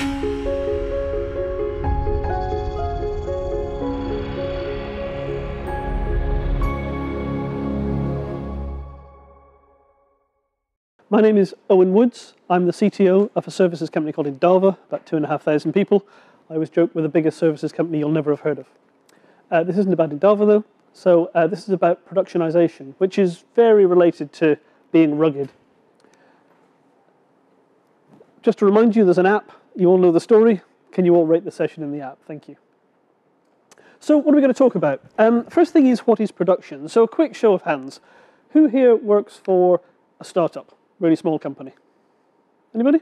My name is Eoin Woods. I'm the CTO of a services company called Endava, about two and a half thousand people. I always joke we're the biggest services company you'll never have heard of. Uh, this isn't about Endava though. So uh, this is about productionization, which is very related to being rugged. Just to remind you, there's an app. You all know the story. Can you all rate the session in the app? Thank you. So what are we going to talk about? Um, first thing is what is production? So a quick show of hands. Who here works for a startup? really small company? Anybody?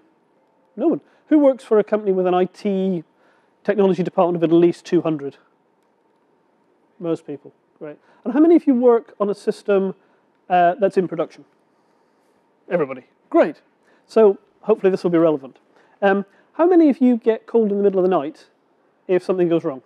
No one. Who works for a company with an IT technology department of at least 200? Most people. Great. And how many of you work on a system uh, that's in production? Everybody. Great. So hopefully this will be relevant. Um, how many of you get called in the middle of the night if something goes wrong?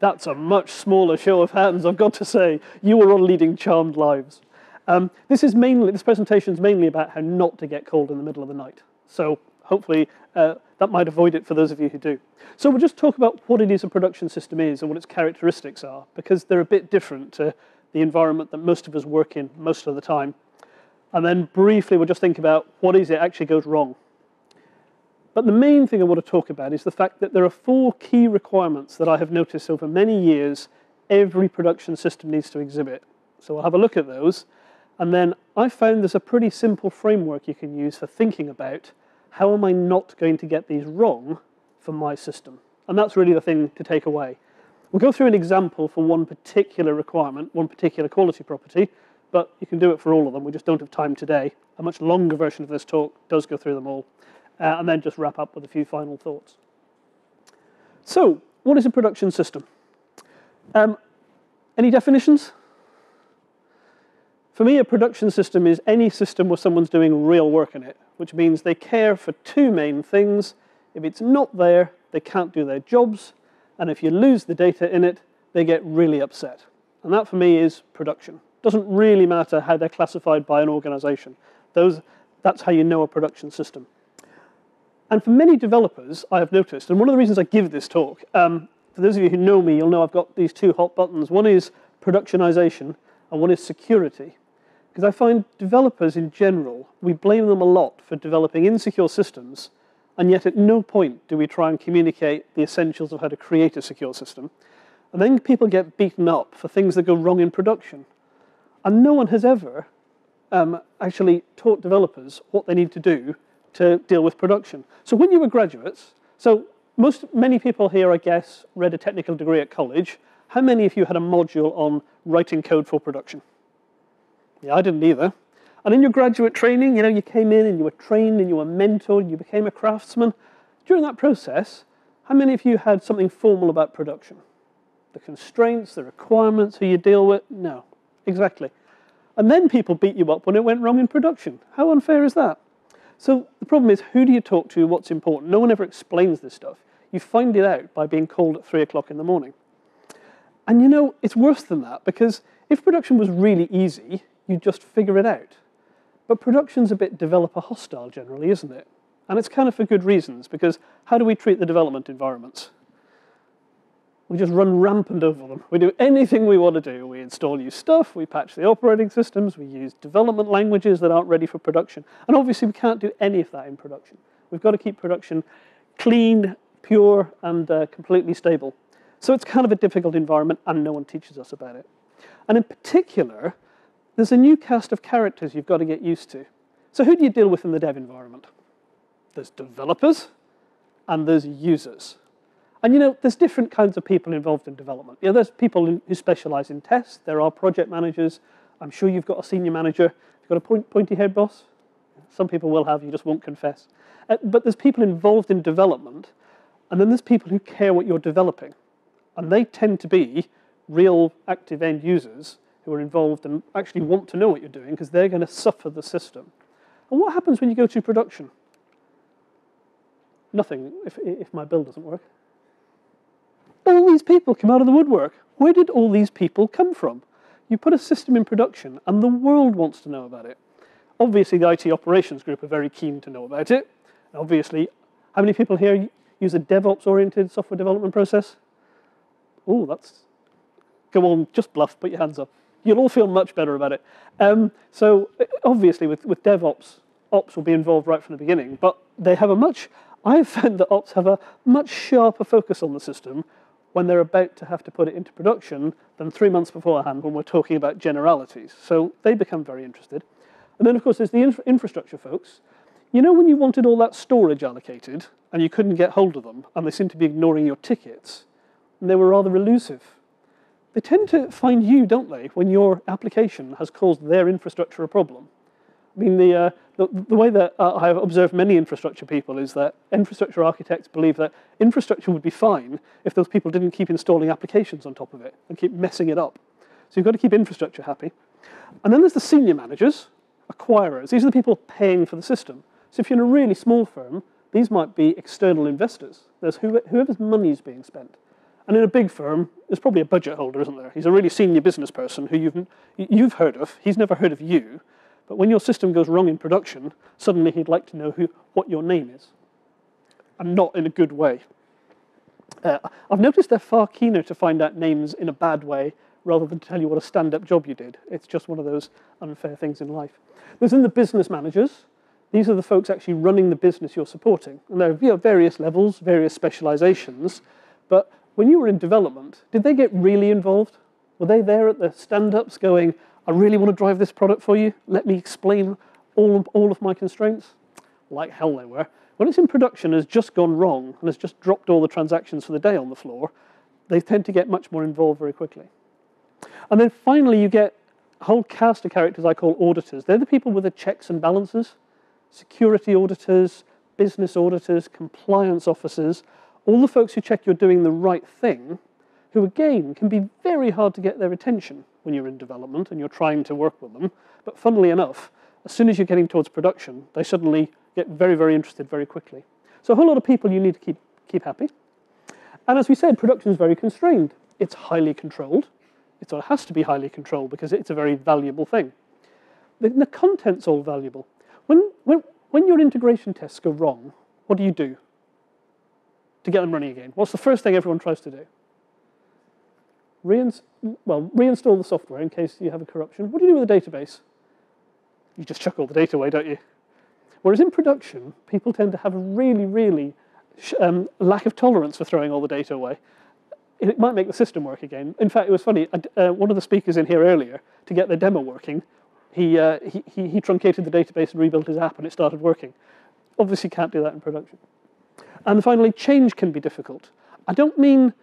That's a much smaller show of hands, I've got to say. You are all leading charmed lives. Um, this is mainly, this presentation is mainly about how not to get cold in the middle of the night. So hopefully uh, that might avoid it for those of you who do. So we'll just talk about what it is a production system is and what its characteristics are, because they're a bit different to the environment that most of us work in most of the time. And then briefly, we'll just think about what is it actually goes wrong. But the main thing I want to talk about is the fact that there are four key requirements that I have noticed over many years every production system needs to exhibit. So we'll have a look at those. And then I found there's a pretty simple framework you can use for thinking about how am I not going to get these wrong for my system? And that's really the thing to take away. We'll go through an example for one particular requirement, one particular quality property, but you can do it for all of them. We just don't have time today. A much longer version of this talk does go through them all. Uh, and then just wrap up with a few final thoughts. So, what is a production system? Um, any definitions? For me, a production system is any system where someone's doing real work in it, which means they care for two main things. If it's not there, they can't do their jobs. And if you lose the data in it, they get really upset. And that for me is production. Doesn't really matter how they're classified by an organization. Those, that's how you know a production system. And for many developers, I have noticed, and one of the reasons I give this talk, um, for those of you who know me, you'll know I've got these two hot buttons. One is productionization, and one is security. Because I find developers in general, we blame them a lot for developing insecure systems, and yet at no point do we try and communicate the essentials of how to create a secure system. And then people get beaten up for things that go wrong in production. And no one has ever um, actually taught developers what they need to do to deal with production. So when you were graduates, so most, many people here, I guess, read a technical degree at college. How many of you had a module on writing code for production? Yeah, I didn't either. And in your graduate training, you know, you came in and you were trained and you were mentored, and you became a craftsman. During that process, how many of you had something formal about production? The constraints, the requirements, who you deal with? No, exactly. And then people beat you up when it went wrong in production. How unfair is that? So the problem is, who do you talk to? What's important? No one ever explains this stuff. You find it out by being called at three o'clock in the morning. And you know, it's worse than that because if production was really easy, you'd just figure it out. But production's a bit developer hostile generally, isn't it? And it's kind of for good reasons, because how do we treat the development environments? We just run rampant over them. We do anything we want to do. We install new stuff, we patch the operating systems, we use development languages that aren't ready for production. And obviously we can't do any of that in production. We've got to keep production clean, pure, and uh, completely stable. So it's kind of a difficult environment, and no one teaches us about it. And in particular, there's a new cast of characters you've got to get used to. So who do you deal with in the dev environment? There's developers and there's users. And you know, there's different kinds of people involved in development. You know, there's people who specialize in tests. There are project managers. I'm sure you've got a senior manager. You've got a point, pointy head boss. Some people will have, you just won't confess. Uh, but there's people involved in development, and then there's people who care what you're developing. And they tend to be real active end users who are involved and actually want to know what you're doing because they're going to suffer the system. And what happens when you go to production? Nothing if, if my bill doesn't work. All these people come out of the woodwork. Where did all these people come from? You put a system in production and the world wants to know about it. Obviously, the IT operations group are very keen to know about it. Obviously, How many people here use a DevOps-oriented software development process? Oh, that's go on, just bluff, put your hands up. You'll all feel much better about it. Um, so obviously, with, with DevOps, ops will be involved right from the beginning, but they have a much. I've found that ops have a much sharper focus on the system when they're about to have to put it into production than three months beforehand when we're talking about generalities. So they become very interested. And then, of course, there's the infra infrastructure folks. You know, when you wanted all that storage allocated and you couldn't get hold of them, and they seem to be ignoring your tickets, and they were rather elusive. They tend to find you, don't they, when your application has caused their infrastructure a problem. I mean, the, uh, the, the, way that uh, I have observed many infrastructure people is that infrastructure architects believe that infrastructure would be fine if those people didn't keep installing applications on top of it and keep messing it up. So you've got to keep infrastructure happy. And then there's the senior managers, acquirers. These are the people paying for the system. So if you're in a really small firm, these might be external investors. There's whoever's money is being spent. And in a big firm, there's probably a budget holder, isn't there? He's a really senior business person who you've, you've heard of. He's never heard of you. But when your system goes wrong in production, suddenly he'd like to know who, what your name is. And not in a good way. Uh, I've noticed they're far keener to find out names in a bad way rather than tell you what a stand-up job you did. It's just one of those unfair things in life. There's in the business managers. These are the folks actually running the business you're supporting. And there are various levels, various specializations. But when you were in development, did they get really involved? Were they there at the stand-ups going, I really want to drive this product for you. Let me explain all of, all of my constraints? Like hell they were. When it's in production has just gone wrong and has just dropped all the transactions for the day on the floor, they tend to get much more involved very quickly. And then finally, you get a whole cast of characters I call auditors. They're the people with the checks and balances security auditors, business auditors, compliance officers, all the folks who check you're doing the right thing, who again can be very hard to get their attention when you're in development and you're trying to work with them. But funnily enough, as soon as you're getting towards production, they suddenly get very, very interested very quickly. So a whole lot of people you need to keep, keep happy. And as we said, production is very constrained. It's highly controlled. It sort of has to be highly controlled because it's a very valuable thing. The, the content's all valuable. When, when, when your integration tests go wrong, what do you do to get them running again? What's the first thing everyone tries to do? Well, reinstall the software in case you have a corruption. What do you do with the database? You just chuck all the data away, don't you? Whereas in production, people tend to have a really, really um, lack of tolerance for throwing all the data away. It might make the system work again. In fact, it was funny. Uh, one of the speakers in here earlier, to get the demo working, he, uh, he, he, he truncated the database and rebuilt his app and it started working. Obviously can't do that in production. And finally, change can be difficult. I don't mean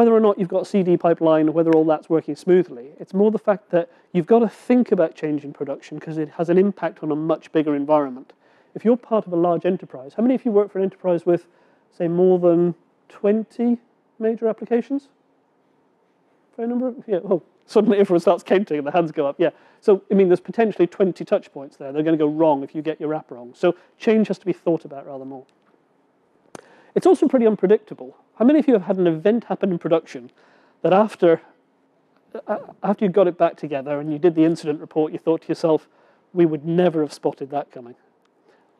whether or not you've got a CD pipeline, whether all that's working smoothly. It's more the fact that you've got to think about change in production because it has an impact on a much bigger environment. If you're part of a large enterprise, how many of you work for an enterprise with, say, more than 20 major applications? A number of, yeah, oh, suddenly everyone starts counting and the hands go up. Yeah. So, I mean, there's potentially 20 touch points there. They're going to go wrong if you get your app wrong. So change has to be thought about rather more. It's also pretty unpredictable. How many of you have had an event happen in production that after, uh, after you got it back together and you did the incident report, you thought to yourself, we would never have spotted that coming?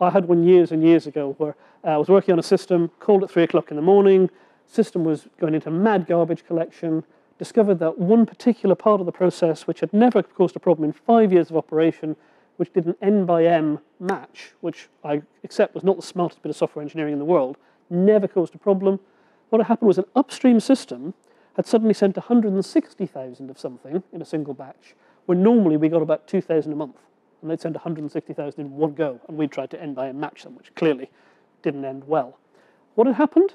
I had one years and years ago where uh, I was working on a system, called at three o'clock in the morning, system was going into mad garbage collection, discovered that one particular part of the process, which had never caused a problem in five years of operation, which did an N by M match, which I accept was not the smartest bit of software engineering in the world, never caused a problem. What had happened was an upstream system had suddenly sent 160,000 of something in a single batch, when normally we got about 2,000 a month. And they'd send 160,000 in one go, and we tried to N by M match them, which clearly didn't end well. What had happened?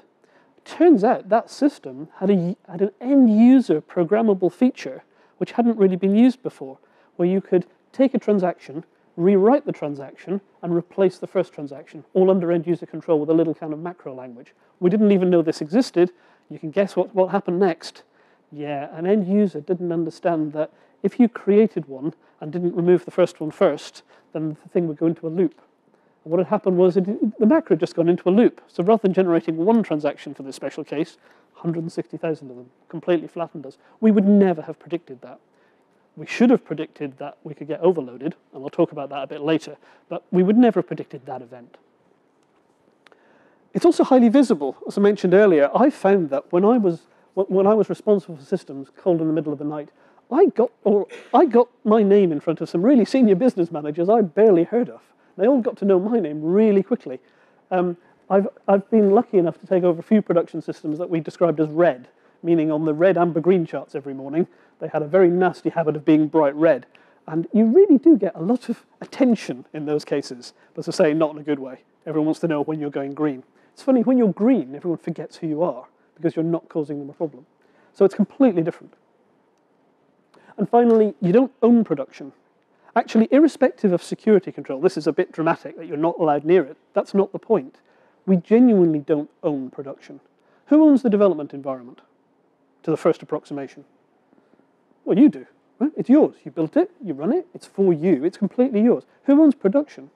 turns out that system had, a, had an end user programmable feature which hadn't really been used before, where you could take a transaction, rewrite the transaction, and replace the first transaction, all under end user control with a little kind of macro language. We didn't even know this existed. You can guess what, what happened next. Yeah, an end user didn't understand that if you created one and didn't remove the first one first, then the thing would go into a loop And what had happened was it, the macro had just gone into a loop. So rather than generating one transaction for this special case, 160,000 of them completely flattened us. We would never have predicted that. We should have predicted that we could get overloaded, and I'll talk about that a bit later, but we would never have predicted that event. It's also highly visible. As I mentioned earlier, I found that when I was, when I was responsible for systems cold in the middle of the night, I got, or I got my name in front of some really senior business managers I'd barely heard of. They all got to know my name really quickly. Um, I've, I've been lucky enough to take over a few production systems that we described as red, meaning on the red, amber, green charts every morning, they had a very nasty habit of being bright red. And you really do get a lot of attention in those cases, but I say, not in a good way. Everyone wants to know when you're going green. It's funny, when you're green, everyone forgets who you are because you're not causing them a problem. So it's completely different. And finally, you don't own production. Actually, irrespective of security control, this is a bit dramatic that you're not allowed near it. That's not the point. We genuinely don't own production. Who owns the development environment? To the first approximation. Well, you do. It's yours. You built it, you run it, it's for you, it's completely yours. Who owns production?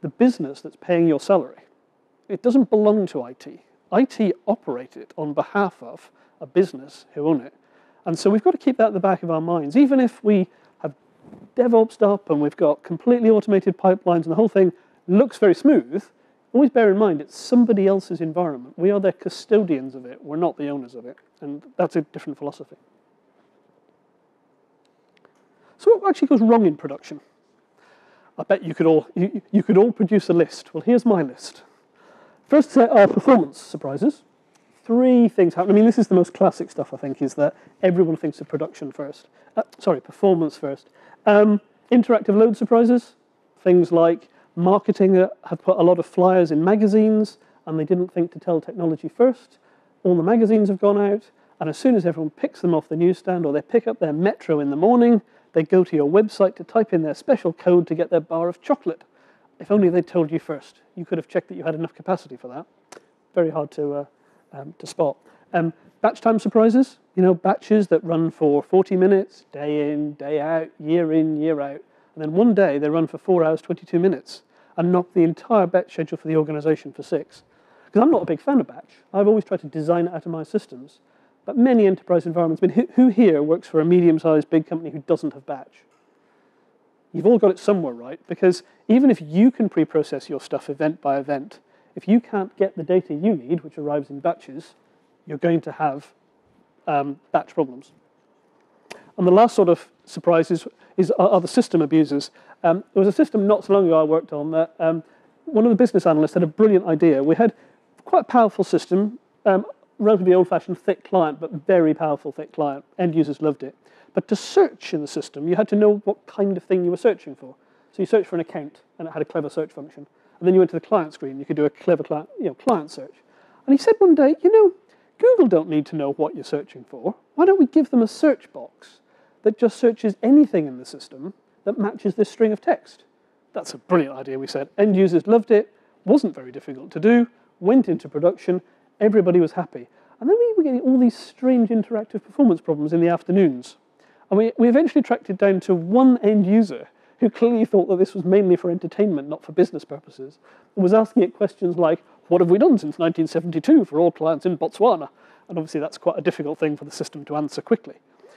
The business that's paying your salary. It doesn't belong to IT. IT operate it on behalf of a business who own it. And so we've got to keep that at the back of our minds. Even if we have DevOps up and we've got completely automated pipelines and the whole thing looks very smooth, always bear in mind it's somebody else's environment. We are the custodians of it. We're not the owners of it. And that's a different philosophy. So what actually goes wrong in production? I bet you could all, you, you could all produce a list. Well, here's my list. First set are performance surprises. Three things happen. I mean, this is the most classic stuff, I think, is that everyone thinks of production first. Uh, sorry, performance first. Um, interactive load surprises. Things like marketing have put a lot of flyers in magazines and they didn't think to tell technology first. All the magazines have gone out, and as soon as everyone picks them off the newsstand or they pick up their metro in the morning, they go to your website to type in their special code to get their bar of chocolate. If only they'd told you first. You could have checked that you had enough capacity for that. Very hard to, uh, um, to spot. Um, batch time surprises, you know, batches that run for 40 minutes, day in, day out, year in, year out. And then one day they run for four hours, 22 minutes and knock the entire batch schedule for the organization for six. Because I'm not a big fan of batch. I've always tried to design it out of my systems. But many enterprise environments, I mean, who here works for a medium-sized big company who doesn't have batch? You've all got it somewhere, right? Because even if you can pre-process your stuff event by event, if you can't get the data you need, which arrives in batches, you're going to have um, batch problems. And the last sort of surprise is, is are the system abusers. Um, there was a system not so long ago I worked on that um, one of the business analysts had a brilliant idea. We had quite a powerful system, um, relatively old-fashioned thick client, but very powerful thick client. End users loved it. But to search in the system, you had to know what kind of thing you were searching for. So you searched for an account, and it had a clever search function. And then you went to the client screen, you could do a clever client, you know, client search. And he said one day, you know, Google don't need to know what you're searching for. Why don't we give them a search box that just searches anything in the system that matches this string of text? That's a brilliant idea, we said. End users loved it, wasn't very difficult to do, went into production, everybody was happy. And then we were getting all these strange interactive performance problems in the afternoons. And we, we eventually tracked it down to one end user who clearly thought that this was mainly for entertainment, not for business purposes, and was asking it questions like, what have we done since 1972 for all clients in Botswana? And obviously that's quite a difficult thing for the system to answer quickly.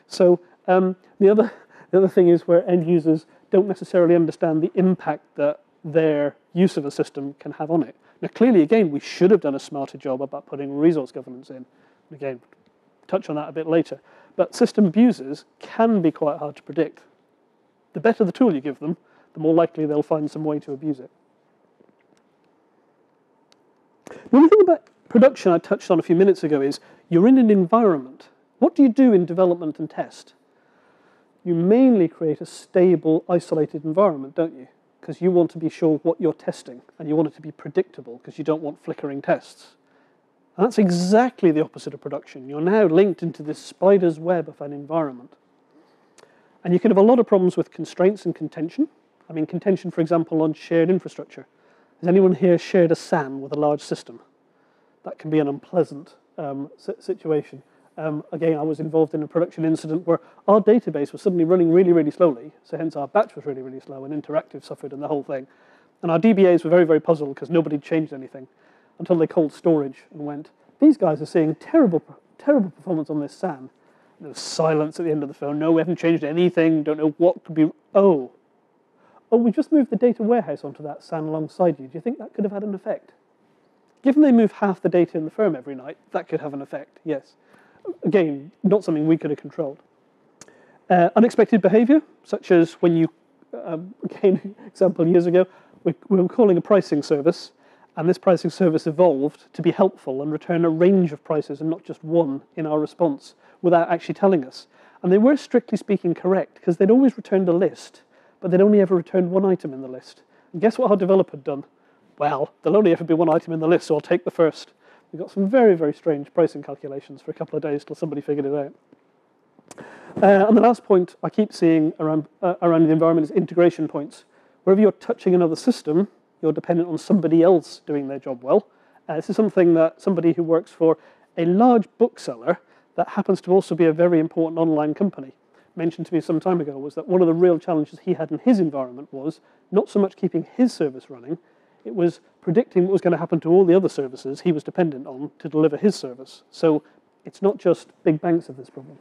So um, the, other, the other thing is where end users don't necessarily understand the impact that their use of a system can have on it. Now, clearly, again, we should have done a smarter job about putting resource governance in. Again, touch on that a bit later. But system abusers can be quite hard to predict. The better the tool you give them, the more likely they'll find some way to abuse it. The only thing about production I touched on a few minutes ago is you're in an environment. What do you do in development and test? You mainly create a stable, isolated environment, don't you? Because you want to be sure what you're testing and you want it to be predictable because you don't want flickering tests. And that's exactly the opposite of production. You're now linked into this spider's web of an environment. And you can have a lot of problems with constraints and contention. I mean, contention, for example, on shared infrastructure. Has anyone here shared a SAN with a large system? That can be an unpleasant um, situation. Um, again, I was involved in a production incident where our database was suddenly running really, really slowly. So hence our batch was really, really slow and interactive suffered and the whole thing. And our DBAs were very, very puzzled because nobody changed anything until they called storage and went, these guys are seeing terrible, terrible performance on this SAN. There was silence at the end of the phone. No, we haven't changed anything. Don't know what could be. Oh. Oh, we just moved the data warehouse onto that SAN alongside you. Do you think that could have had an effect? given they move half the data in the firm every night, that could have an effect, yes. Again, not something we could have controlled. Uh, unexpected behavior, such as when you, um, again, example years ago, we, we were calling a pricing service, and this pricing service evolved to be helpful and return a range of prices and not just one in our response without actually telling us. And they were strictly speaking correct because they'd always returned a list, but they'd only ever returned one item in the list. And guess what our developer had done? Well, there'll only ever be one item in the list, so I'll take the first. We got some very, very strange pricing calculations for a couple of days till somebody figured it out. Uh, and the last point I keep seeing around, uh, around the environment is integration points. Wherever you're touching another system, you're dependent on somebody else doing their job well. Uh, this is something that somebody who works for a large bookseller that happens to also be a very important online company mentioned to me some time ago was that one of the real challenges he had in his environment was not so much keeping his service running, it was predicting what was going to happen to all the other services he was dependent on to deliver his service. So it's not just big banks of this problem.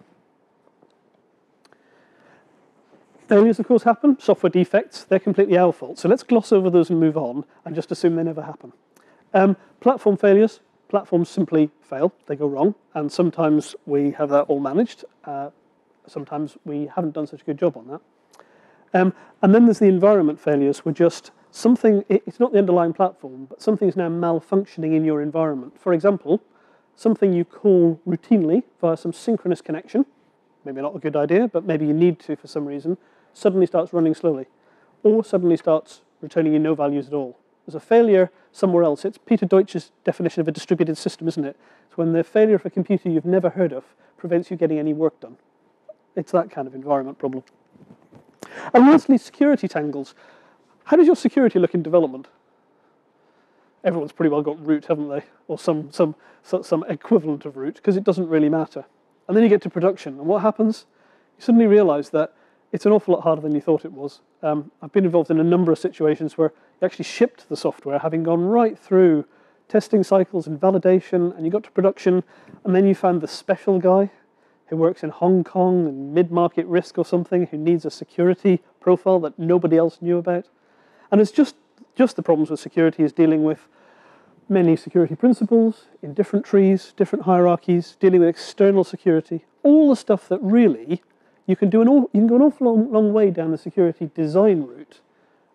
Failures, of course, happen. Software defects, they're completely our fault. So let's gloss over those and move on and just assume they never happen. Um, platform failures, platforms simply fail, they go wrong, and sometimes we have that all managed. Uh, sometimes we haven't done such a good job on that. Um, and then there's the environment failures, where just something, it's not the underlying platform, but something is now malfunctioning in your environment. For example, something you call routinely via some synchronous connection, maybe not a good idea, but maybe you need to for some reason, suddenly starts running slowly, or suddenly starts returning you no values at all. There's a failure somewhere else. It's Peter Deutsch's definition of a distributed system, isn't it? It's when the failure of a computer you've never heard of prevents you getting any work done. It's that kind of environment problem. And lastly, security tangles. How does your security look in development? Everyone's pretty well got root, haven't they? Or some, some, some equivalent of root, because it doesn't really matter. And then you get to production, and what happens? You suddenly realize that it's an awful lot harder than you thought it was. Um, I've been involved in a number of situations where you actually shipped the software, having gone right through testing cycles and validation, and you got to production, and then you found the special guy who works in Hong Kong and mid-market risk or something, who needs a security profile that nobody else knew about. And it's just, just the problems with security is dealing with many security principals in different trees, different hierarchies, dealing with external security, all the stuff that really you can do an you can go an awful long, long way down the security design route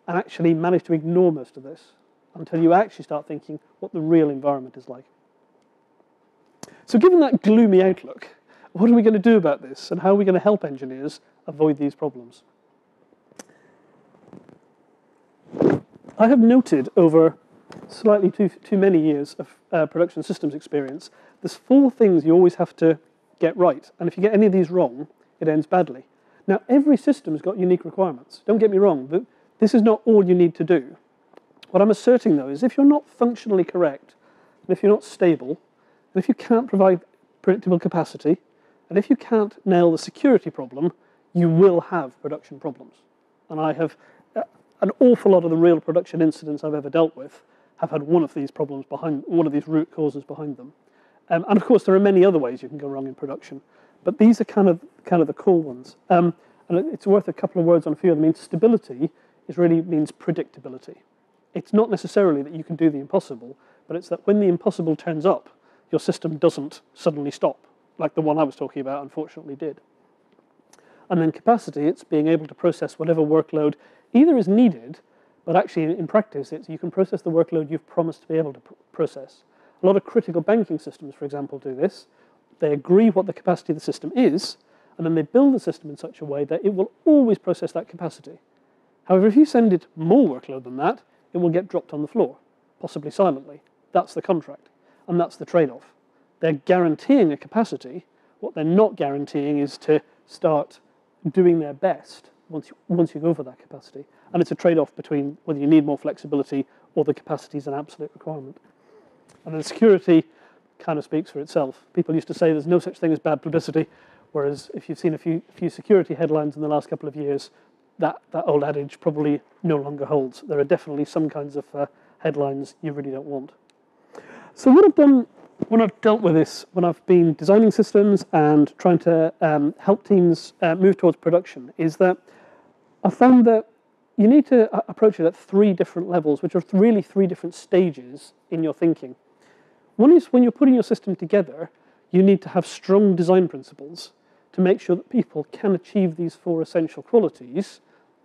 and actually manage to ignore most of this until you actually start thinking what the real environment is like. So given that gloomy outlook, what are we going to do about this and how are we going to help engineers avoid these problems? I have noted over slightly too, too many years of uh, production systems experience, there's four things you always have to get right. And if you get any of these wrong, it ends badly. Now, every system has got unique requirements. Don't get me wrong, but this is not all you need to do. What I'm asserting, though, is if you're not functionally correct, and if you're not stable, and if you can't provide predictable capacity, and if you can't nail the security problem, you will have production problems. And I have an awful lot of the real production incidents I've ever dealt with have had one of these problems behind, one of these root causes behind them. Um, and of course, there are many other ways you can go wrong in production, but these are kind of kind of the core ones. Um, and it's worth a couple of words on a few of them. I mean, stability is really means predictability. It's not necessarily that you can do the impossible, but it's that when the impossible turns up, your system doesn't suddenly stop like the one I was talking about unfortunately did. And then capacity, it's being able to process whatever workload either is needed, but actually in practice, it's you can process the workload you've promised to be able to pr process. A lot of critical banking systems, for example, do this. They agree what the capacity of the system is, and then they build the system in such a way that it will always process that capacity. However, if you send it more workload than that, it will get dropped on the floor, possibly silently. That's the contract, and that's the trade-off. They're guaranteeing a capacity. What they're not guaranteeing is to start doing their best once you, once you go for that capacity. And it's a trade-off between whether you need more flexibility or the capacity is an absolute requirement. And then security kind of speaks for itself. People used to say there's no such thing as bad publicity, whereas if you've seen a few, few security headlines in the last couple of years, that, that old adage probably no longer holds. There are definitely some kinds of uh, headlines you really don't want. So what I've done when I've dealt with this, when I've been designing systems and trying to um, help teams uh, move towards production, is that I found that you need to uh, approach it at three different levels, which are really three different stages in your thinking. One is when you're putting your system together, you need to have strong design principles to make sure that people can achieve these four essential qualities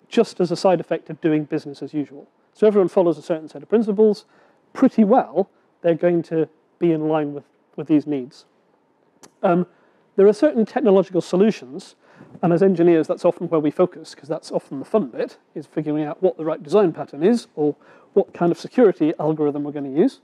just as a side effect of doing business as usual. So everyone follows a certain set of principles pretty well, they're going to be in line with, with these needs. Um, there are certain technological solutions, and as engineers, that's often where we focus, because that's often the fun bit, is figuring out what the right design pattern is, or what kind of security algorithm we're going to use.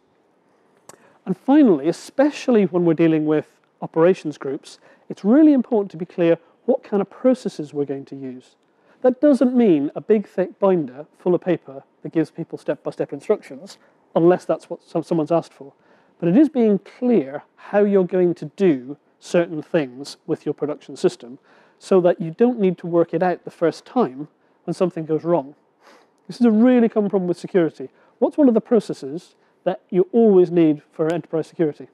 And finally, especially when we're dealing with operations groups, it's really important to be clear what kind of processes we're going to use. That doesn't mean a big thick binder full of paper that gives people step-by-step -step instructions, unless that's what someone's asked for. But it is being clear how you're going to do certain things with your production system so that you don't need to work it out the first time when something goes wrong. This is a really common problem with security. What's one of the processes that you always need for enterprise security?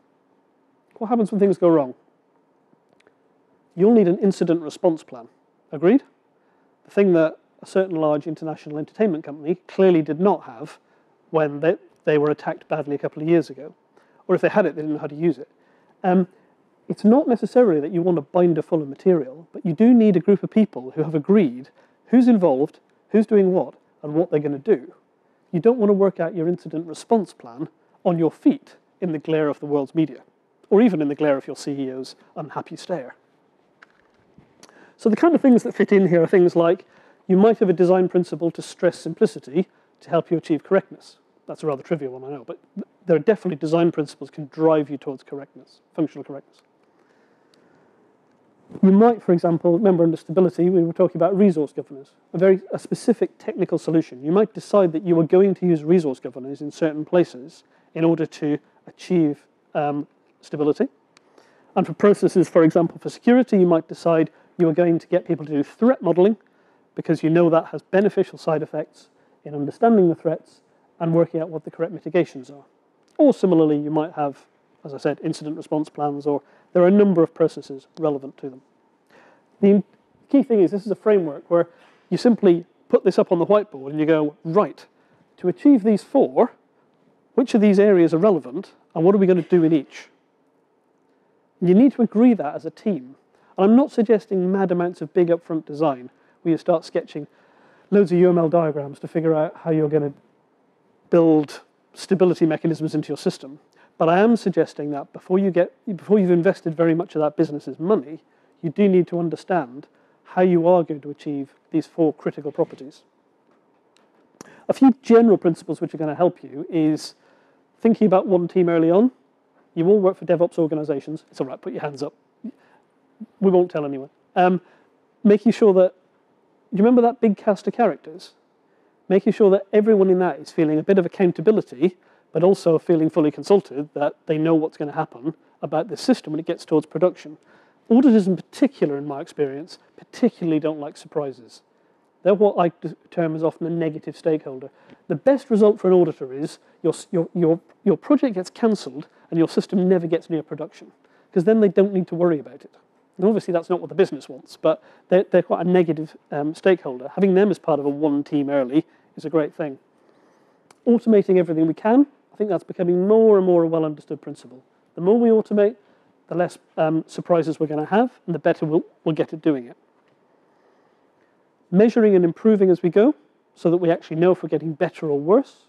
What happens when things go wrong? You'll need an incident response plan. Agreed? The thing that a certain large international entertainment company clearly did not have when they, they were attacked badly a couple of years ago. Or if they had it, they didn't know how to use it. Um, it's not necessarily that you want a binder full of material, but you do need a group of people who have agreed who's involved, who's doing what, and what they're going to do. You don't want to work out your incident response plan on your feet in the glare of the world's media, or even in the glare of your CEO's unhappy stare. So the kind of things that fit in here are things like you might have a design principle to stress simplicity to help you achieve correctness. That's a rather trivial one, I know, but there are definitely design principles can drive you towards correctness, functional correctness. You might, for example, remember under stability, we were talking about resource governors, a very a specific technical solution. You might decide that you are going to use resource governors in certain places in order to achieve um, stability. And for processes, for example, for security, you might decide you are going to get people to do threat modeling because you know that has beneficial side effects in understanding the threats and working out what the correct mitigations are. Or similarly, you might have, as I said, incident response plans, or there are a number of processes relevant to them. The key thing is this is a framework where you simply put this up on the whiteboard and you go, right, to achieve these four, which of these areas are relevant, and what are we going to do in each? You need to agree that as a team. And I'm not suggesting mad amounts of big upfront design where you start sketching loads of UML diagrams to figure out how you're going to build stability mechanisms into your system. But I am suggesting that before, you get, before you've invested very much of that business's money, you do need to understand how you are going to achieve these four critical properties. A few general principles which are going to help you is thinking about one team early on. You all work for DevOps organizations. It's all right, put your hands up. We won't tell anyone. Um, making sure that, you remember that big cast of characters? Making sure that everyone in that is feeling a bit of accountability, but also feeling fully consulted that they know what's going to happen about this system when it gets towards production. Auditors in particular, in my experience, particularly don't like surprises. They're what I term as often a negative stakeholder. The best result for an auditor is your, your, your, your project gets cancelled and your system never gets near production, because then they don't need to worry about it. And obviously, that's not what the business wants, but they're, they're quite a negative um, stakeholder. Having them as part of a one team early is a great thing. Automating everything we can, I think that's becoming more and more a well understood principle. The more we automate, the less um, surprises we're going to have, and the better we'll, we'll get at doing it. Measuring and improving as we go, so that we actually know if we're getting better or worse,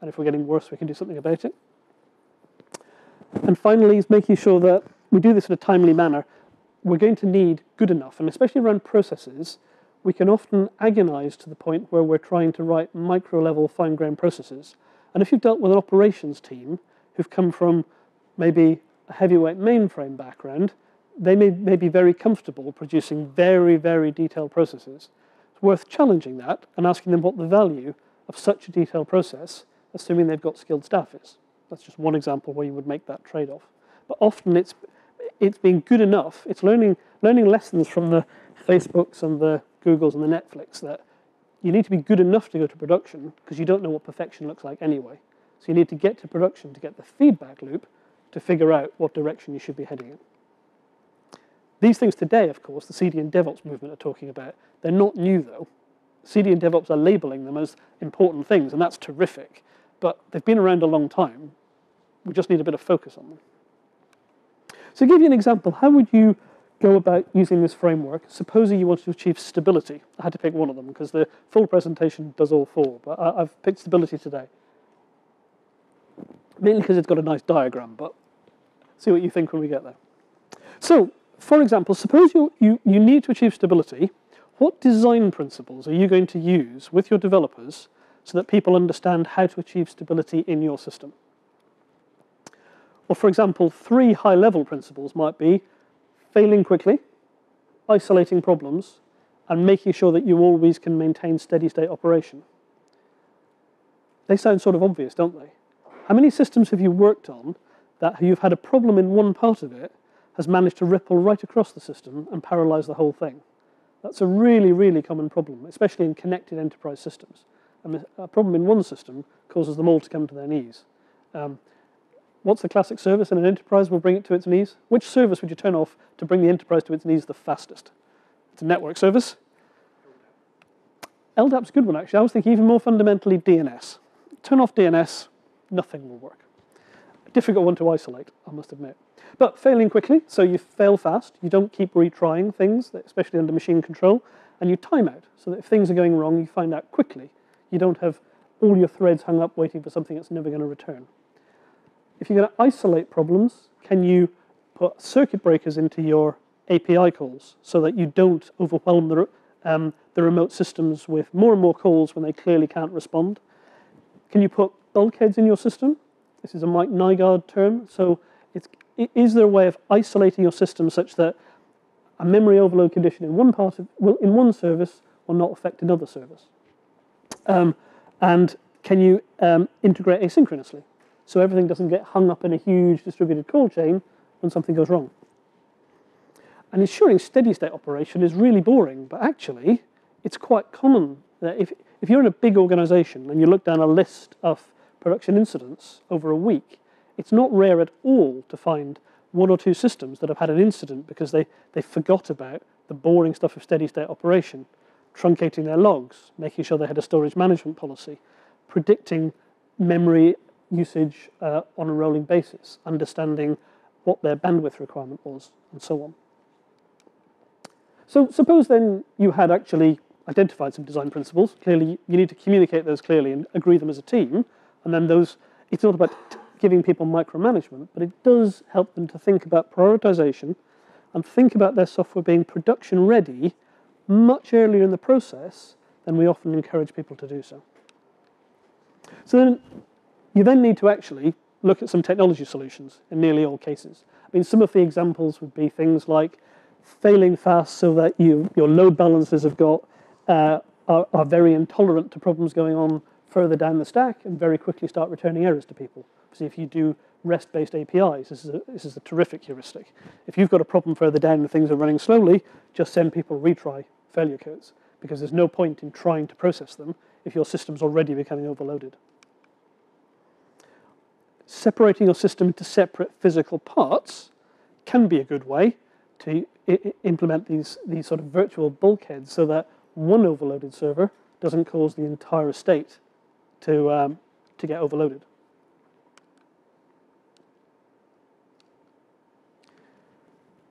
and if we're getting worse, we can do something about it. And finally, is making sure that we do this in a timely manner. We're going to need good enough, and especially around processes, we can often agonize to the point where we're trying to write micro level, fine grained processes. And if you've dealt with an operations team who've come from maybe a heavyweight mainframe background, they may, may be very comfortable producing very, very detailed processes. It's worth challenging that and asking them what the value of such a detailed process, assuming they've got skilled staff, is. That's just one example where you would make that trade off. But often it's, it's being good enough, it's learning, learning lessons from the Facebooks and the Googles and the Netflix that you need to be good enough to go to production because you don't know what perfection looks like anyway. So you need to get to production to get the feedback loop to figure out what direction you should be heading in. These things today, of course, the CD and DevOps movement are talking about, they're not new though. CD and DevOps are labeling them as important things, and that's terrific. But they've been around a long time. We just need a bit of focus on them. So to give you an example, how would you go about using this framework? Supposing you want to achieve stability. I had to pick one of them because the full presentation does all four, but I, have picked stability today. Mainly because it's got a nice diagram, but see what you think when we get there. So, for example, suppose you, you, you need to achieve stability. What design principles are you going to use with your developers so that people understand how to achieve stability in your system? Or, for example, three high level principles might be failing quickly, isolating problems, and making sure that you always can maintain steady state operation. They sound sort of obvious, don't they? How many systems have you worked on that you've had a problem in one part of it has managed to ripple right across the system and paralyze the whole thing? That's a really, really common problem, especially in connected enterprise systems. And a problem in one system causes them all to come to their knees. Um, What's the classic service in an enterprise will bring it to its knees? Which service would you turn off to bring the enterprise to its knees the fastest? It's a network service. LDAP's a good one, actually. I was thinking even more fundamentally DNS. Turn off DNS, nothing will work. A difficult one to isolate, I must admit. But failing quickly, so you fail fast, you don't keep retrying things, especially under machine control, and you time out, so that if things are going wrong, you find out quickly. You don't have all your threads hung up waiting for something that's never going to return if you're going to isolate problems, can you put circuit breakers into your API calls so that you don't overwhelm the, um, the remote systems with more and more calls when they clearly can't respond? Can you put bulkheads in your system? This is a Mike Nygard term. So it's, is there a way of isolating your system such that a memory overload condition in one part of, will, in one service will not affect another service? Um, and can you um, integrate asynchronously? So everything doesn't get hung up in a huge distributed call chain when something goes wrong. And ensuring steady state operation is really boring, but actually, it's quite common that if, if you're in a big organization and you look down a list of production incidents over a week, it's not rare at all to find one or two systems that have had an incident because they, they forgot about the boring stuff of steady state operation, truncating their logs, making sure they had a storage management policy, predicting memory usage uh, on a rolling basis, understanding what their bandwidth requirement was, and so on. So suppose then you had actually identified some design principles. Clearly, you need to communicate those clearly and agree them as a team. And then those, it's not about giving people micromanagement, but it does help them to think about prioritization and think about their software being production ready much earlier in the process than we often encourage people to do so. So then you then need to actually look at some technology solutions in nearly all cases. I mean, some of the examples would be things like failing fast so that you, your load balancers have got, uh, are, are very intolerant to problems going on further down the stack and very quickly start returning errors to people. See, if you do REST-based APIs, this is, a, this is a terrific heuristic. If you've got a problem further down and things are running slowly, just send people retry failure codes because there's no point in trying to process them if your system's already becoming overloaded separating your system into separate physical parts can be a good way to implement these, these sort of virtual bulkheads so that one overloaded server doesn't cause the entire estate to, um, to get overloaded.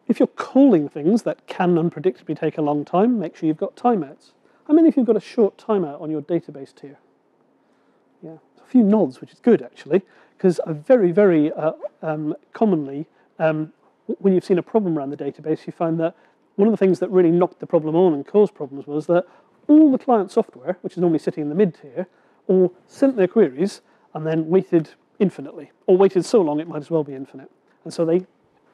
If you're calling things that can unpredictably take a long time, make sure you've got timeouts. I mean, if you have got a short timeout on your database tier? Yeah, a few nods, which is good actually because very, very uh, um, commonly, um, when you've seen a problem around the database, you find that one of the things that really knocked the problem on and caused problems was that all the client software, which is normally sitting in the mid tier, all sent their queries and then waited infinitely, or waited so long it might as well be infinite. And so they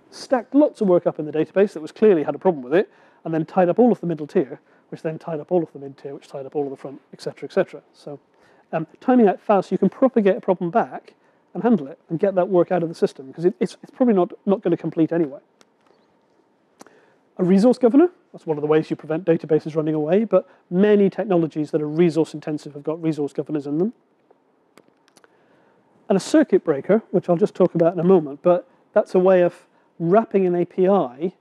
stacked lots of work up in the database that was clearly had a problem with it, and then tied up all of the middle tier, which then tied up all of the mid tier, which tied up all of the front, etc., etc. So um, timing out fast, you can propagate a problem back and handle it and get that work out of the system because it, it's, it's probably not, not going to complete anyway. A resource governor, that's one of the ways you prevent databases running away, but many technologies that are resource intensive have got resource governors in them. And a circuit breaker, which I'll just talk about in a moment, but that's a way of wrapping an API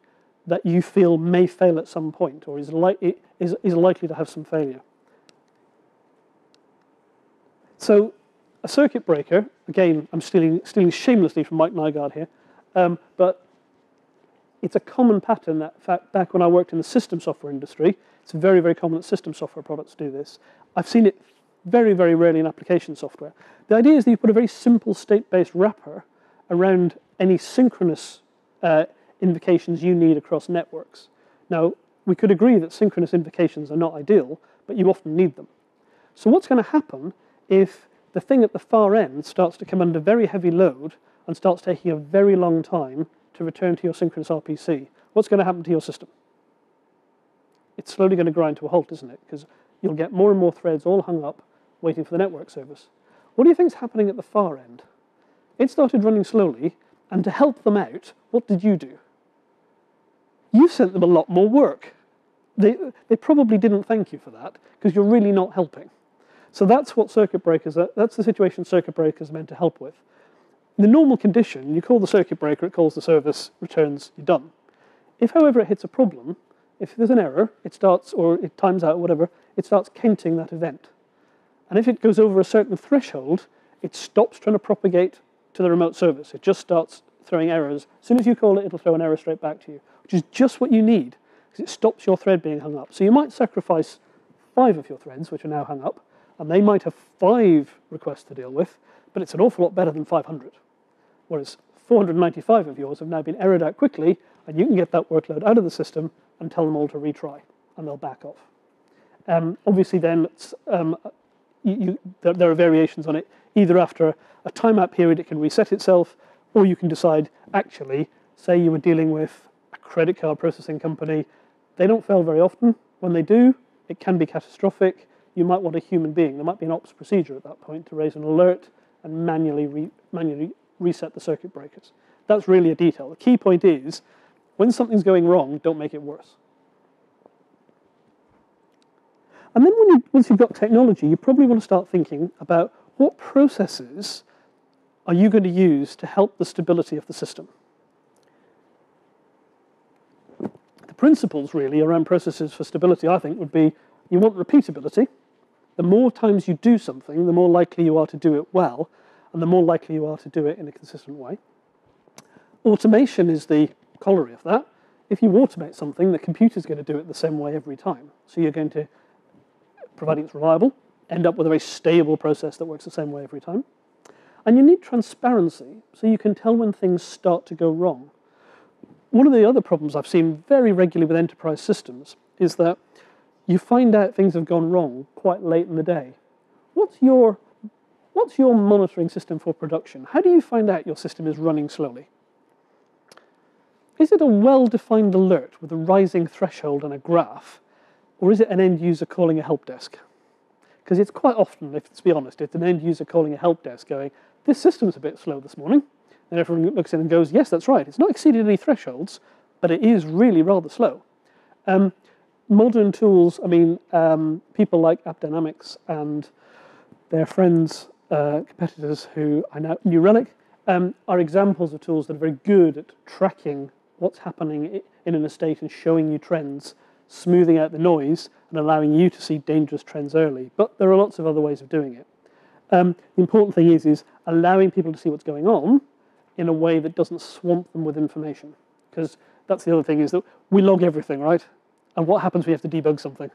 that you feel may fail at some point or is, li is, is likely to have some failure. So a circuit breaker, again, I'm stealing, stealing shamelessly from Mike Nygard here, um, but it's a common pattern that, fact, back when I worked in the system software industry, it's very, very common that system software products do this. I've seen it very, very rarely in application software. The idea is that you put a very simple state-based wrapper around any synchronous uh, invocations you need across networks. Now, we could agree that synchronous invocations are not ideal, but you often need them. So what's going to happen if the thing at the far end starts to come under very heavy load and starts taking a very long time to return to your synchronous RPC? What's going to happen to your system? It's slowly going to grind to a halt, isn't it? Because you'll get more and more threads all hung up waiting for the network service. What do you think is happening at the far end? It started running slowly, and to help them out, what did you do? You sent them a lot more work. They, they probably didn't thank you for that because you're really not helping. So that's what circuit breakers are, that's the situation circuit breakers are meant to help with. In the normal condition, you call the circuit breaker, it calls the service, returns, you're done. If, however, it hits a problem, if there's an error, it starts, or it times out, whatever, it starts counting that event. And if it goes over a certain threshold, it stops trying to propagate to the remote service. It just starts throwing errors. As soon as you call it, it'll throw an error straight back to you, which is just what you need because it stops your thread being hung up. So you might sacrifice five of your threads, which are now hung up, and they might have five requests to deal with, but it's an awful lot better than 500. Whereas 495 of yours have now been errored out quickly, and you can get that workload out of the system and tell them all to retry, and they'll back off. Um, obviously, then um, you, you, there, there, are variations on it. Either after a timeout period, it can reset itself, or you can decide, actually, say you were dealing with a credit card processing company, they don't fail very often. When they do, it can be catastrophic. You might want a human being. There might be an ops procedure at that point to raise an alert and manually, re, manually reset the circuit breakers. That's really a detail. The key point is, when something's going wrong, don't make it worse. And then you, once you've got technology, you probably want to start thinking about what processes are you going to use to help the stability of the system. The principles really around processes for stability, I think, would be you want repeatability. The more times you do something, the more likely you are to do it well, and the more likely you are to do it in a consistent way. Automation is the corollary of that. If you automate something, the computer's going to do it the same way every time. So you're going to providing it's reliable, end up with a very stable process that works the same way every time. And you need transparency so you can tell when things start to go wrong. One of the other problems I've seen very regularly with enterprise systems is that you find out things have gone wrong quite late in the day. What's your, what's your monitoring system for production? How do you find out your system is running slowly? Is it a well-defined alert with a rising threshold and a graph or is it an end user calling a help desk? Because it's quite often, if let's be honest, it's an end user calling a help desk going, this system's a bit slow this morning. And everyone looks in and goes, yes, that's right. It's not exceeded any thresholds, but it is really rather slow. Um, modern tools, I mean, um, people like AppDynamics and their friends, uh, competitors who I know, New Relic, um, are examples of tools that are very good at tracking what's happening in an estate and showing you trends smoothing out the noise and allowing you to see dangerous trends early. But there are lots of other ways of doing it. Um, the important thing is, is allowing people to see what's going on in a way that doesn't swamp them with information. Because that's the other thing is that we log everything, right? And what happens when you have to debug something?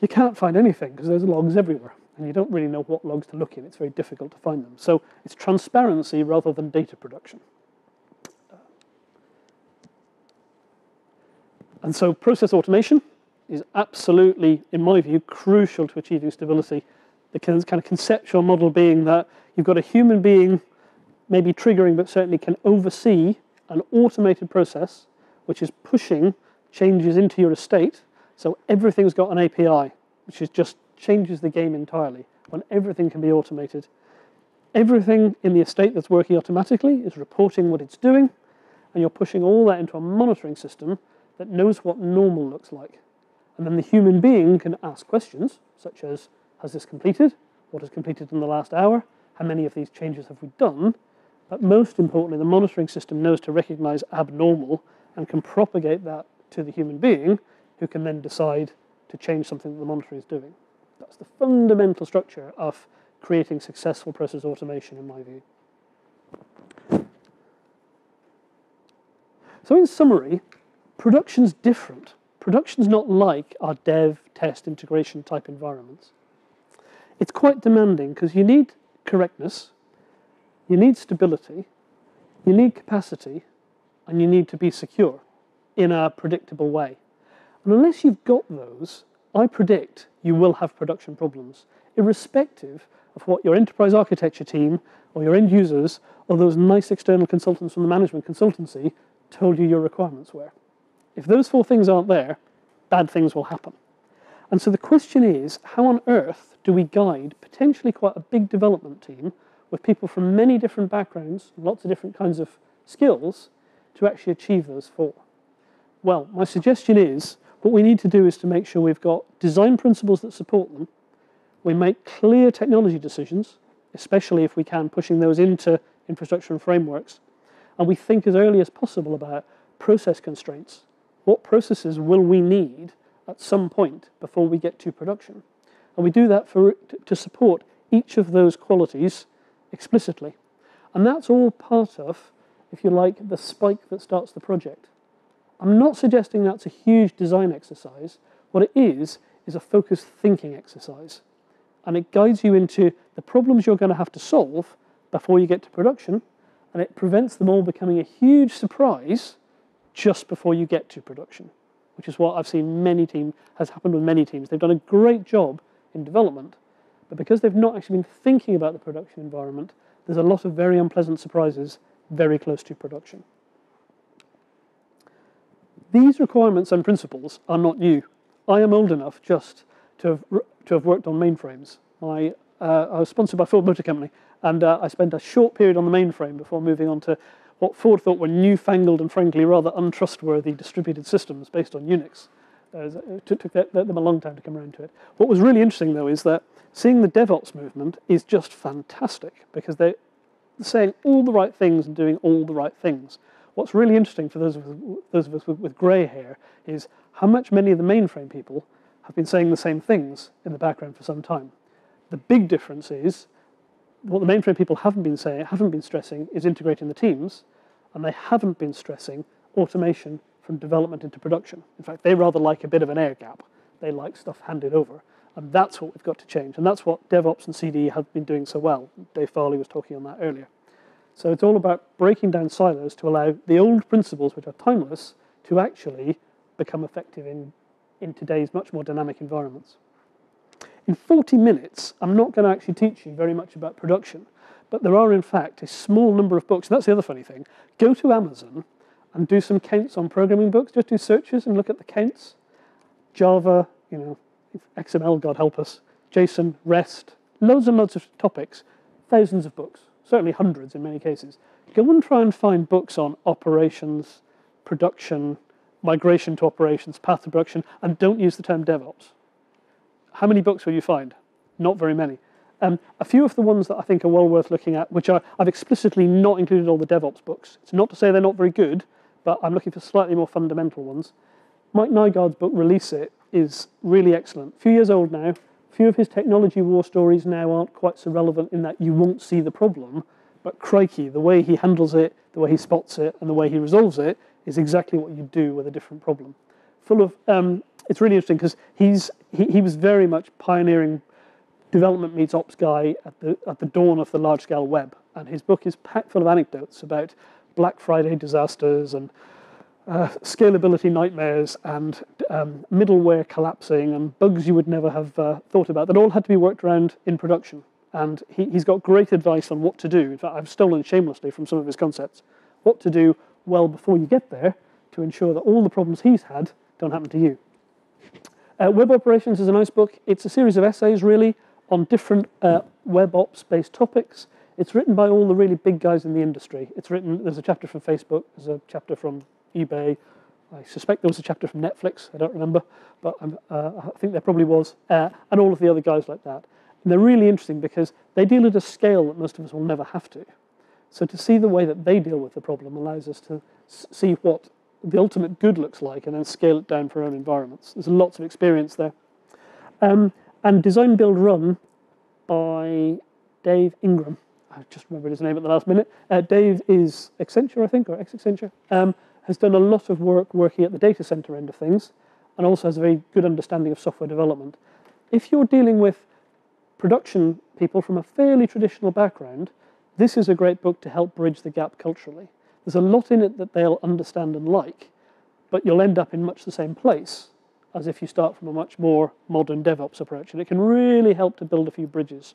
You can't find anything because there's logs everywhere. And you don't really know what logs to look in. It's very difficult to find them. So it's transparency rather than data production. And so process automation is absolutely, in my view, crucial to achieving stability. The kind of conceptual model being that you've got a human being, maybe triggering, but certainly can oversee an automated process which is pushing changes into your estate. So everything's got an API, which is just changes the game entirely when everything can be automated. Everything in the estate that's working automatically is reporting what it's doing, and you're pushing all that into a monitoring system that knows what normal looks like. And then the human being can ask questions, such as, has this completed? What has completed in the last hour? How many of these changes have we done? But most importantly, the monitoring system knows to recognize abnormal and can propagate that to the human being, who can then decide to change something that the monitor is doing. That's the fundamental structure of creating successful process automation, in my view. So, in summary, production's different. Production's not like our dev, test, integration type environments. It's quite demanding because you need correctness, you need stability, you need capacity, and you need to be secure in a predictable way. And unless you've got those, I predict you will have production problems, irrespective of what your enterprise architecture team or your end users or those nice external consultants from the management consultancy told you your requirements were. If those four things aren't there, bad things will happen. And so the question is how on earth do we guide potentially quite a big development team with people from many different backgrounds, lots of different kinds of skills, to actually achieve those four? Well, my suggestion is what we need to do is to make sure we've got design principles that support them. We make clear technology decisions, especially if we can, pushing those into infrastructure and frameworks. And we think as early as possible about process constraints. What processes will we need at some point before we get to production? And we do that for, to support each of those qualities explicitly. And that's all part of, if you like, the spike that starts the project. I'm not suggesting that's a huge design exercise. What it is, is a focused thinking exercise. And it guides you into the problems you're going to have to solve before you get to production, and it prevents them all becoming a huge surprise just before you get to production, which is what I've seen many teams, has happened with many teams. They've done a great job in development, but because they've not actually been thinking about the production environment, there's a lot of very unpleasant surprises very close to production. These requirements and principles are not new. I am old enough just to have, to have worked on mainframes. I, uh, I was sponsored by Ford Motor Company, and uh, I spent a short period on the mainframe before moving on to what Ford thought were newfangled and frankly rather untrustworthy distributed systems based on Unix. It took, took them a long time to come around to it. What was really interesting, though, is that seeing the DevOps movement is just fantastic because they're saying all the right things and doing all the right things. What's really interesting for those of us, those of us with, with grey hair is how much many of the mainframe people have been saying the same things in the background for some time. The big difference is what the mainframe people haven't been saying, haven't been stressing, is integrating the teams, and they haven't been stressing automation from development into production. In fact, they rather like a bit of an air gap. They like stuff handed over. And that's what we've got to change. And that's what DevOps and CD have been doing so well. Dave Farley was talking on that earlier. So it's all about breaking down silos to allow the old principles, which are timeless, to actually become effective in, in today's much more dynamic environments. In 40 minutes, I'm not going to actually teach you very much about production, but there are, in fact, a small number of books. That's the other funny thing. Go to Amazon and do some counts on programming books. Just do searches and look at the counts. Java, you know, XML, God help us, JSON, REST, loads and loads of topics, thousands of books certainly hundreds in many cases. Go and try and find books on operations, production, migration to operations, path to production, and don't use the term DevOps. How many books will you find? Not very many. Um, a few of the ones that I think are well worth looking at, which are, I've explicitly not included all the DevOps books. It's not to say they're not very good, but I'm looking for slightly more fundamental ones. Mike Nygard's book, Release It, is really excellent. A few years old now, few of his technology war stories now aren't quite so relevant in that you won't see the problem, but crikey, the way he handles it, the way he spots it, and the way he resolves it is exactly what you do with a different problem. Full of, um, it's really interesting because he's he, he was very much pioneering development meets ops guy at the at the dawn of the large scale web, and his book is packed full of anecdotes about Black Friday disasters and uh, scalability nightmares and um, middleware collapsing and bugs you would never have uh, thought about that all had to be worked around in production. And he, he's got great advice on what to do. In fact, I've stolen shamelessly from some of his concepts. What to do well before you get there to ensure that all the problems he's had don't happen to you. Uh, web Operations is a nice book. It's a series of essays, really, on different uh, web ops based topics. It's written by all the really big guys in the industry. It's written, there's a chapter from Facebook, there's a chapter from eBay. I suspect there was a chapter from Netflix. I don't remember, but uh, I think there probably was, uh, and all of the other guys like that. And they're really interesting because they deal at a scale that most of us will never have to. So to see the way that they deal with the problem allows us to see what the ultimate good looks like and then scale it down for our own environments. There's lots of experience there. Um, and Design Build Run by Dave Ingram. I just remembered his name at the last minute. Uh, Dave is Accenture, I think, or ex-Accenture, um, has done a lot of work working at the data center end of things, and also has a very good understanding of software development. If you're dealing with production people from a fairly traditional background, this is a great book to help bridge the gap culturally. There's a lot in it that they'll understand and like, but you'll end up in much the same place as if you start from a much more modern DevOps approach, and it can really help to build a few bridges.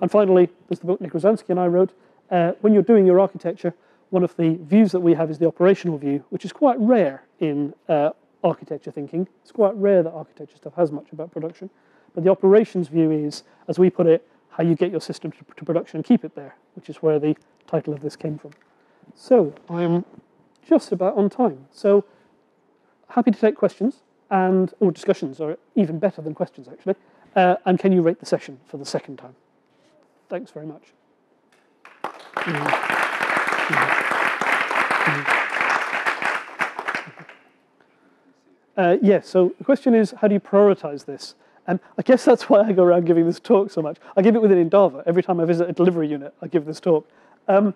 And finally, there's the book Nick Rozanski and I wrote. Uh, when you're doing your architecture, one of the views that we have is the operational view, which is quite rare in uh, architecture thinking. It's quite rare that architecture stuff has much about production. But the operations view is, as we put it, how you get your system to, to production and keep it there, which is where the title of this came from. So I am just about on time. So happy to take questions and or discussions, or even better than questions actually. Uh, and can you rate the session for the second time? Thanks very much. Uh, yes, yeah, so the question is, how do you prioritize this? And I guess that's why I go around giving this talk so much. I give it within Endava. Every time I visit a delivery unit, I give this talk. Um,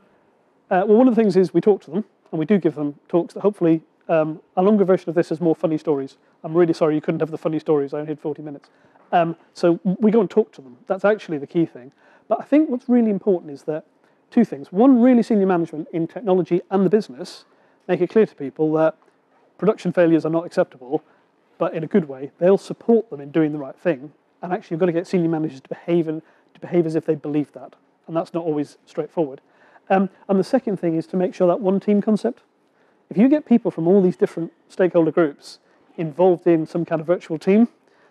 uh, well, one of the things is we talk to them, and we do give them talks that hopefully um, a longer version of this is more funny stories. I'm really sorry you couldn't have the funny stories. I only had 40 minutes. Um, so we go and talk to them. That's actually the key thing. But I think what's really important is that two things. One, really senior management in technology and the business make it clear to people that production failures are not acceptable, but in a good way. They'll support them in doing the right thing. And actually, you've got to get senior managers to behave, and, to behave as if they believe that. And that's not always straightforward. Um, and the second thing is to make sure that one team concept. If you get people from all these different stakeholder groups involved in some kind of virtual team,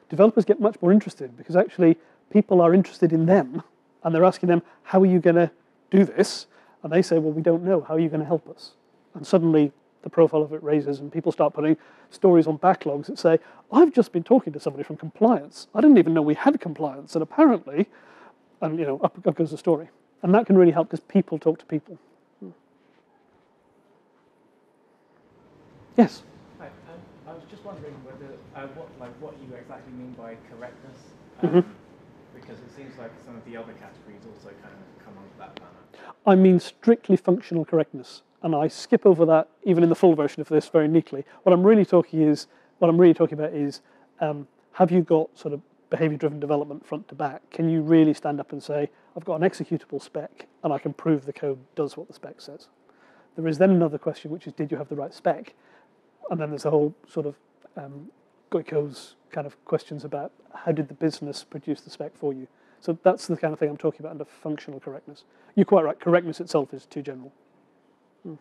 developers get much more interested because actually people are interested in them and they're asking them, how are you going to do this? And they say, well, we don't know. How are you going to help us? And suddenly the profile of it raises and people start putting stories on backlogs that say, I've just been talking to somebody from compliance. I didn't even know we had compliance. And apparently, and you know, up, up goes the story. And that can really help because people talk to people. Hmm. Yes? Hi, um, I was just wondering whether, uh, what, like, what you exactly mean by correctness. Um, mm -hmm because it seems like some of the other categories also kind of come under that banner. I mean strictly functional correctness, and I skip over that even in the full version of this very neatly. What I'm really talking is what I'm really talking about is um, have you got sort of behavior-driven development front to back? Can you really stand up and say, I've got an executable spec and I can prove the code does what the spec says? There is then another question, which is, did you have the right spec? And then there's a whole sort of um, kind of questions about how did the business produce the spec for you. So that's the kind of thing I'm talking about under functional correctness. You're quite right, correctness itself is too general. Hmm.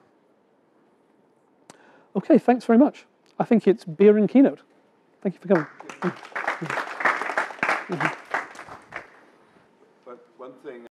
Okay, thanks very much. I think it's beer and keynote. Thank you for coming. Mm -hmm. One thing